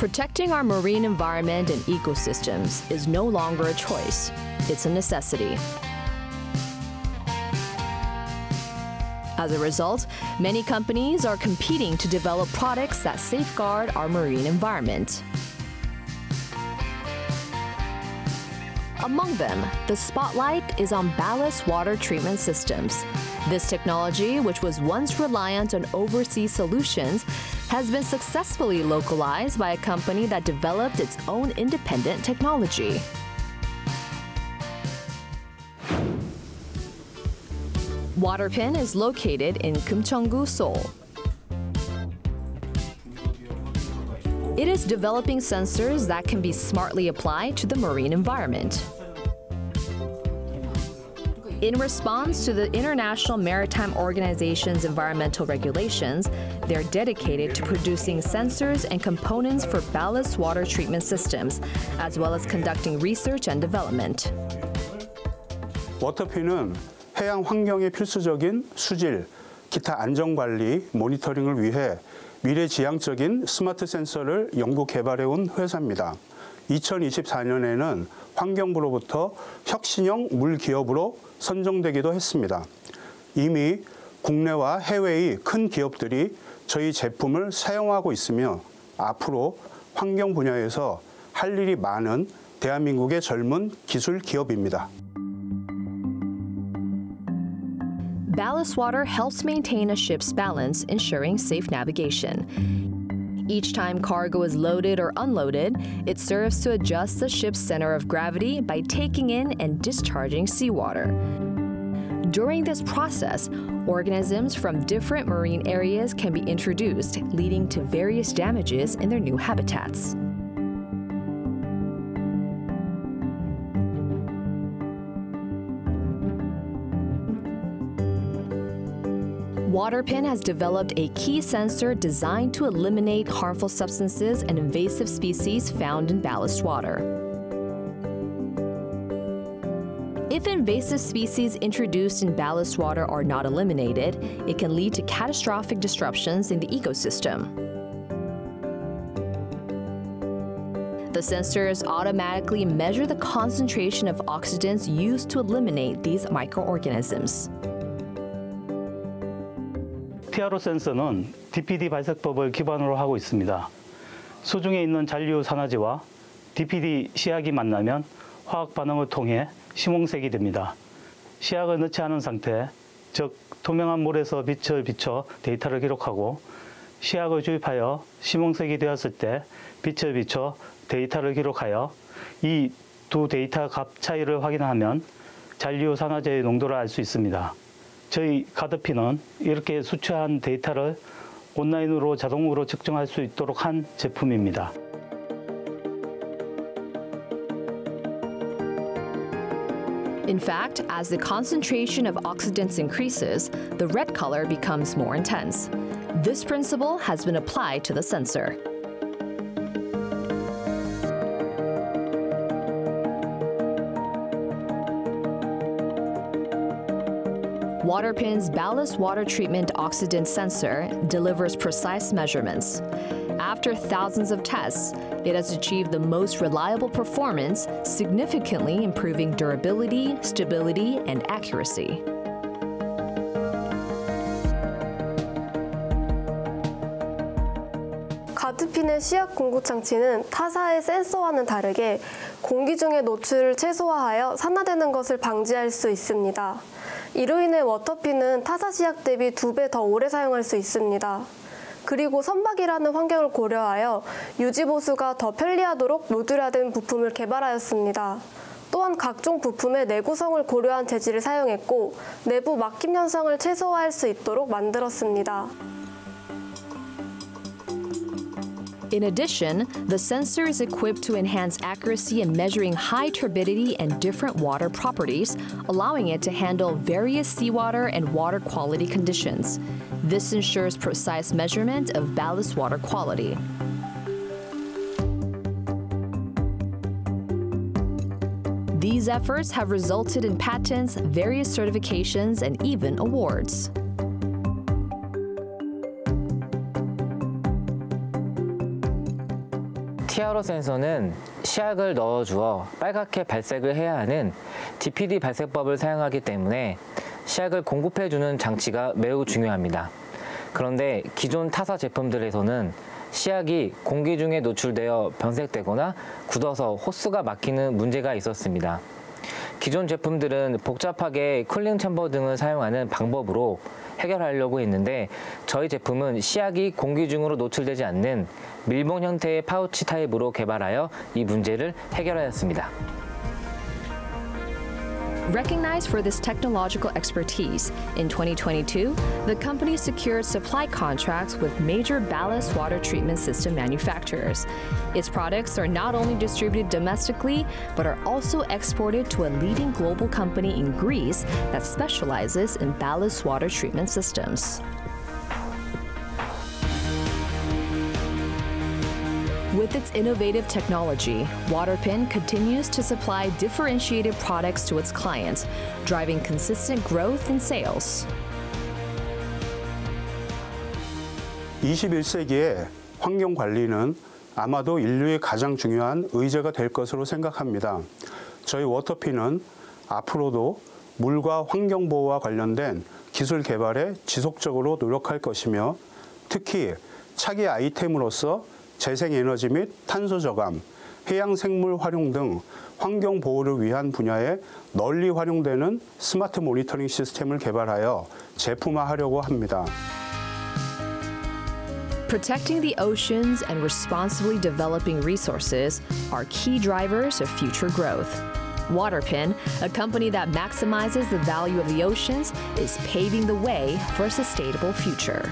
Protecting our marine environment and ecosystems is no longer a choice, it's a necessity. As a result, many companies are competing to develop products that safeguard our marine environment. Among them, the spotlight is on ballast water treatment systems. This technology, which was once reliant on overseas solutions, has been successfully localized by a company that developed its own independent technology. Waterfin is located in Geumcheon-gu, Seoul. It is developing sensors that can be smartly applied to the marine environment. In response to the International Maritime Organization's environmental regulations, they're dedicated to producing sensors and components for ballast water treatment systems, as well as conducting research and development. 워터핀은 해양 환경에 필수적인 수질, 기타 안전관리, 모니터링을 위해 미래지향적인 스마트 센서를 연구 개발해온 회사입니다. 2024년에는 환경부로부터 혁신형 물 기업으로 선정되기도 했습니다. 이미 국내와 해외의 큰 기업들이 저희 제품을 사용하고 있으며 앞으로 환경 분야에서 할 일이 많은 대한민국의 젊은 기술 기업입니다. Ballast water helps maintain a ship's balance, ensuring safe navigation. Each time cargo is loaded or unloaded, it serves to adjust the ship's center of gravity by taking in and discharging seawater. During this process, organisms from different marine areas can be introduced, leading to various damages in their new habitats. Waterfin has developed a key sensor designed to eliminate harmful substances and invasive species found in ballast water. If invasive species introduced in ballast water are not eliminated, it can lead to catastrophic disruptions in the ecosystem. The sensors automatically measure the concentration of oxidants used to eliminate these microorganisms. TRO 센서는 DPD 발색법을 기반으로 하고 있습니다. 수중에 있는 잔류 산화제와 DPD 시약이 만나면 화학 반응을 통해 심홍색이 됩니다. 시약을 넣지 않은 상태, 즉 투명한 물에서 빛을 비춰 데이터를 기록하고 시약을 주입하여 심홍색이 되었을 때 빛을 비춰 데이터를 기록하여 이 두 데이터 값 차이를 확인하면 잔류 산화제의 농도를 알 수 있습니다. 저희 가드피는 이렇게 수치한 데이터를 온라인으로 자동으로 측정할 수 있도록 한 제품입니다. In fact, as the concentration of oxidants increases, the red color becomes more intense. This principle has been applied to the sensor. Waterfin's ballast water treatment oxidant sensor delivers precise measurements. After thousands of tests, it has achieved the most reliable performance, significantly improving durability, stability, and accuracy. 가드핀의 시약 공급 장치는 타사의 센서와는 다르게 공기 중의 노출을 최소화하여 산화되는 것을 방지할 수 있습니다. 이로 인해 워터핀은 타사 시약 대비 두 배 더 오래 사용할 수 있습니다. 그리고 선박이라는 환경을 고려하여 유지 보수가 더 편리하도록 모듈화된 부품을 개발하였습니다. 또한 각종 부품의 내구성을 고려한 재질을 사용했고 내부 막힘 현상을 최소화할 수 있도록 만들었습니다. In addition, the sensor is equipped to enhance accuracy in measuring high turbidity and different water properties, allowing it to handle various seawater and water quality conditions. This ensures precise measurement of ballast water quality. These efforts have resulted in patents, various certifications, and even awards. 시야로 센서는 시약을 넣어 주어 빨갛게 발색을 해야 하는 DPD 발색법을 사용하기 때문에 시약을 공급해주는 장치가 매우 중요합니다. 그런데 기존 타사 제품들에서는 시약이 공기 중에 노출되어 변색되거나 굳어서 호스가 막히는 문제가 있었습니다. 기존 제품들은 복잡하게 쿨링 챔버 등을 사용하는 방법으로 해결하려고 했는데 저희 제품은 시약이 공기 중으로 노출되지 않는 밀봉 형태의 파우치 타입으로 개발하여 이 문제를 해결하였습니다. Recognized for this technological expertise, in 2022, the company secured supply contracts with major ballast water treatment system manufacturers. Its products are not only distributed domestically, but are also exported to a leading global company in Greece that specializes in ballast water treatment systems. With its innovative technology, Waterpin continues to supply differentiated products to its clients, driving consistent growth in sales. 21세기의 환경 관리는 아마도 인류의 가장 중요한 의제가 될 것으로 생각합니다. 저희 워터핀은 앞으로도 물과 환경 보호와 관련된 기술 개발에 지속적으로 노력할 것이며 특히 차기 아이템으로서 재생에너지 및 탄소 저감, 해양 생물 활용 등 환경 보호를 위한 분야에 널리 활용되는 스마트 모니터링 시스템을 개발하여 제품화하려고 합니다. Protecting the oceans and responsibly developing resources are key drivers of future growth. Waterpin, a company that maximizes the value of the oceans, is paving the way for a sustainable future.